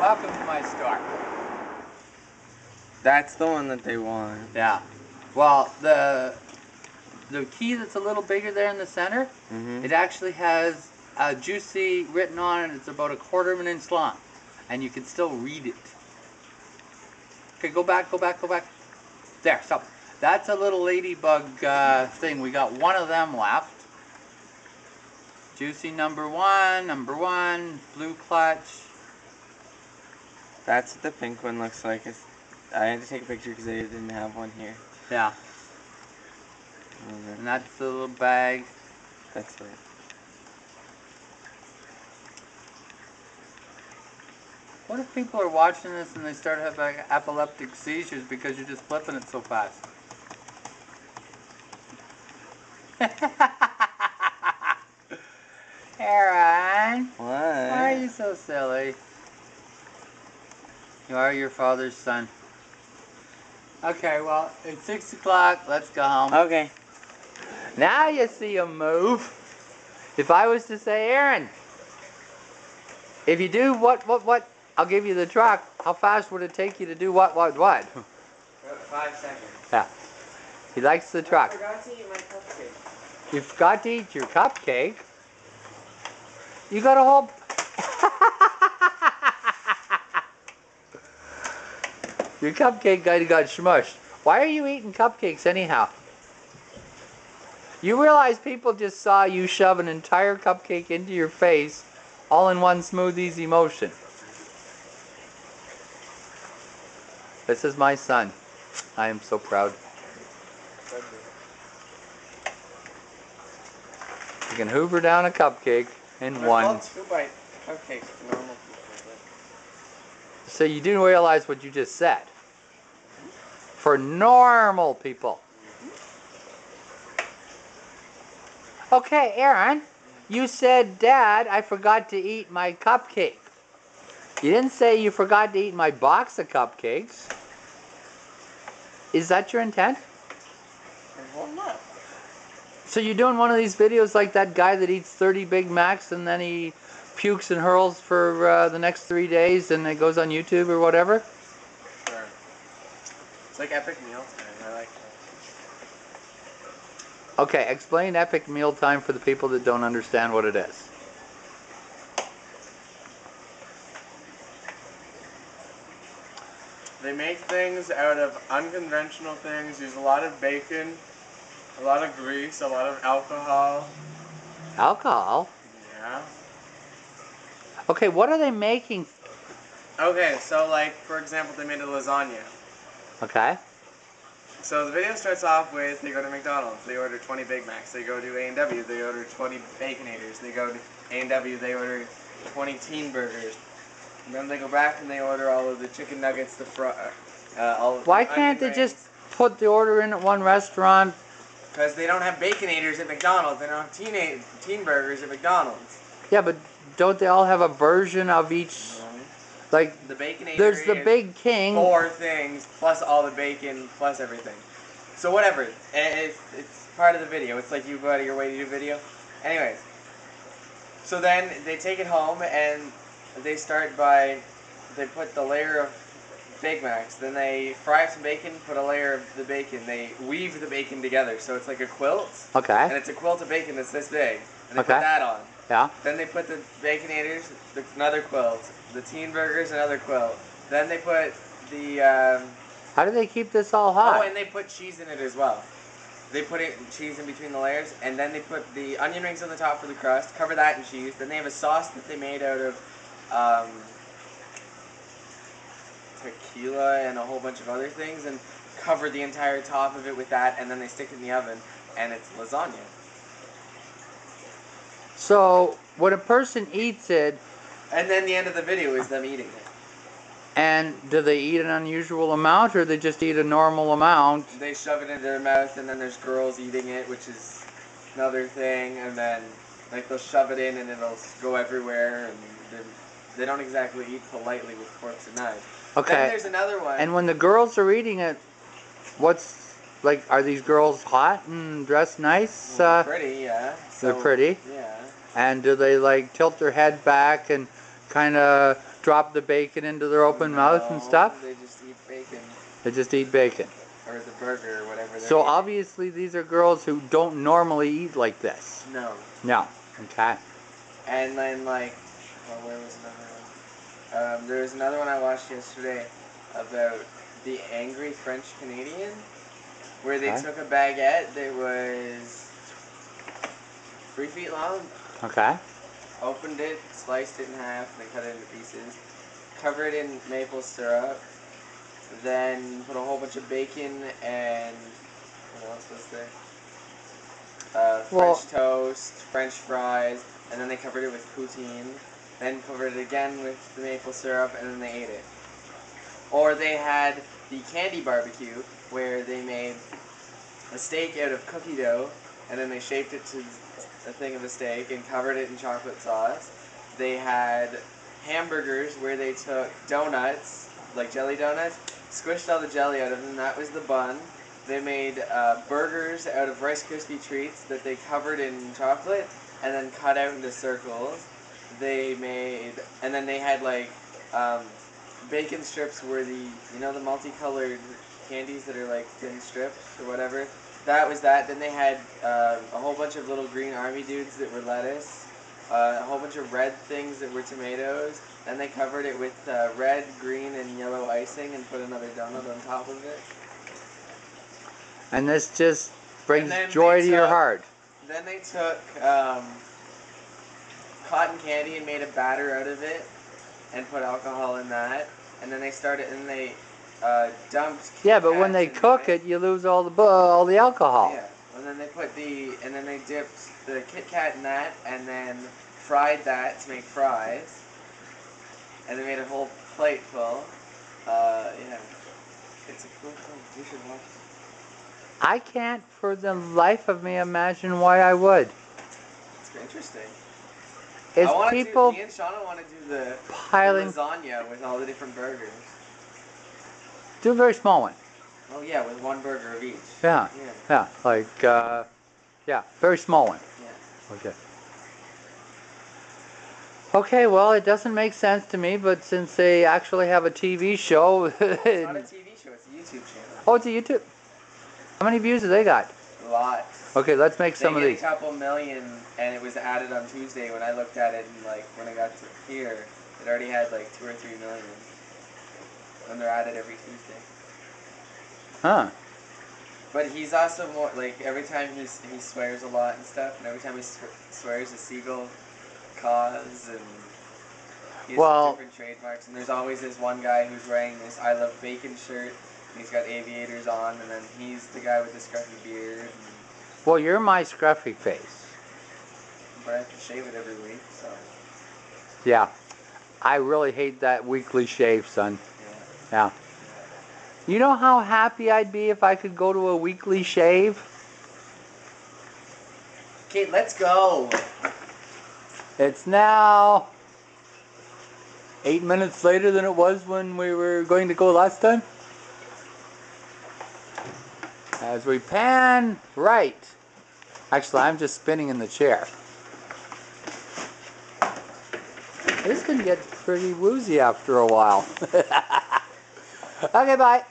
Welcome to my store. That's the one that they want. Yeah. Well, the the key that's a little bigger there in the center, Mm-hmm. it actually has uh, juicy written on it. It's about a quarter of an inch long, and you can still read it. Okay, go back, go back, go back. There, stop. That's a little ladybug uh, thing. We got one of them left. Juicy number one, number one, blue clutch. That's what the pink one looks like. It's, I had to take a picture because they didn't have one here. Yeah, mm-hmm. And that's the little bag. That's it. What if people are watching this and they start having epileptic seizures because you're just flipping it so fast? Aaron, What? why are you so silly? You are your father's son. Okay, well, it's 6 o'clock. Let's go home. Okay. Now you see him move. If I was to say, Aaron, if you do what, what, what, I'll give you the truck. How fast would it take you to do what, what, what? Five seconds. Yeah. He likes the truck. forgot to eat my cupcake. You forgot to eat your cupcake. You got a whole. Your cupcake guy got smushed. Why are you eating cupcakes anyhow? You realize people just saw you shove an entire cupcake into your face, all in one smooth, easy motion. This is my son. I am so proud. You can hoover down a cupcake in one. two bite cupcakes for normal people. So you do realize what you just said. For normal people. Okay, Aaron, you said, Dad, I forgot to eat my cupcake. You didn't say you forgot to eat my box of cupcakes. Is that your intent? So you're doing one of these videos like that guy that eats 30 Big Macs and then he pukes and hurls for uh, the next three days and it goes on YouTube or whatever? Sure. It's like epic meal time. I like that. Okay, explain epic mealtime for the people that don't understand what it is. They make things out of unconventional things, use a lot of bacon, a lot of grease, a lot of alcohol. Alcohol? Yeah. Okay, what are they making? Okay, so like for example, they made a lasagna. Okay. So the video starts off with they go to McDonald's, they order 20 Big Macs. They go to A&W, they order 20 Baconators. They go to A&W, they order 20 Teen Burgers. And then they go back and they order all of the chicken nuggets, the fr- uh, all of Why the can't they just put the order in at one restaurant? Because they don't have Baconators at McDonald's. They don't have teen, teen Burgers at McDonald's. Yeah, but don't they all have a version of each? Mm-hmm. Like, The Baconator there's the Big King. four things plus all the bacon plus everything. So whatever, it's, it's part of the video. It's like you go out of your way to do a video. Anyways, so then they take it home and they start by they put the layer of Big Macs. Then they fry up some bacon, put a layer of the bacon. They weave the bacon together, so it's like a quilt, Okay. and it's a quilt of bacon that's this big. And they Okay. put that on. Yeah. Then they put the baconators, the, another quilt. The teen burgers, another quilt. Then they put the um, How do they keep this all hot? oh, and they put cheese in it as well. They put it cheese in between the layers, and then they put the onion rings on the top for the crust. Cover that in cheese. Then they have a sauce that they made out of um, tequila and a whole bunch of other things, and cover the entire top of it with that. And then they stick it in the oven, and it's lasagna. So when a person eats it, And then the end of the video is them eating it. and do they eat an unusual amount or they just eat a normal amount? They shove it into their mouth, and then there's girls eating it, which is another thing. And then, like, they'll shove it in, and it'll go everywhere. And they, they don't exactly eat politely with forks and knives. Okay. And then there's another one. And when the girls are eating it, what's like? Are these girls hot and dressed nice? Well, Uh, pretty, yeah. they're pretty. Yeah. and do they like tilt their head back and kind of drop the bacon into their open mouth and stuff? They just eat bacon They just eat bacon. or the burger or whatever. So eating. obviously these are girls who don't normally eat like this. No. No. Okay. And then like, well, where was another one? Um, there was another one I watched yesterday about the angry French Canadian, where they Okay. took a baguette that was three feet long, Okay. opened it, sliced it in half, and then cut it into pieces, covered it in maple syrup, then put a whole bunch of bacon and what else was there? Uh, French Well- toast, French fries, and then they covered it with poutine. Then covered it again with the maple syrup, and then they ate it. Or they had the candy barbecue, where they made a steak out of cookie dough, and then they shaped it to a thing of a steak and covered it in chocolate sauce. They had hamburgers where they took donuts, like jelly donuts, squished all the jelly out of them. That was the bun. They made uh, burgers out of Rice Krispie treats that they covered in chocolate and then cut out into circles. They made, and then they had like um, bacon strips were the, you know, the multicolored candies that are like thin strips or whatever. That was that. Then they had uh, a whole bunch of little green army dudes that were lettuce. Uh, a whole bunch of red things that were tomatoes. Then they covered it with uh, red, green, and yellow icing and put another donut on top of it. And this just brings joy to your heart. Then they took um, cotton candy and made a batter out of it and put alcohol in that. And then they started and they uh, dumped. Yeah, but when they cook it, you lose all the bu- all the alcohol. Yeah, and then they put the and then they dipped the Kit Kat in that, and then fried that to make fries, and they made a whole plate full. Uh, yeah, it's a cool thing. You should watch. it. I can't for the life of me imagine why I would. It's interesting. It's I wanna people Do, me and Shauna want to do the, the piling. lasagna with all the different burgers. Do a very small one. Oh yeah, with one burger of each. Yeah, Yeah. yeah, like uh, yeah, very small one. Yeah. Okay. Okay, well, it doesn't make sense to me, but since they actually have a TV show, It's not a TV show. It's a YouTube channel. oh, it's a YouTube. How many views have they got? A lot. Okay, let's make some of these. a couple million, and it was added on Tuesday. When I looked at it, and like when I got to here, it already had like two or three million. And they're added every Tuesday. Huh? But he's also more like every time he's he swears a lot and stuff, and every time he sw- swears, a seagull caws and. He has Well- different trademarks, and there's always this one guy who's wearing this "I love bacon" shirt, and he's got aviators on, and then he's the guy with the scruffy beard. And, Well, you're my scruffy face. but I have to shave it every week, so Yeah. I really hate that weekly shave, son. yeah. Yeah. You know how happy I'd be if I could go to a weekly shave? Kate, let's go. It's now eight minutes later than it was when we were going to go last time. As we pan right. Actually, I'm just spinning in the chair. This can get pretty woozy after a while. okay, bye.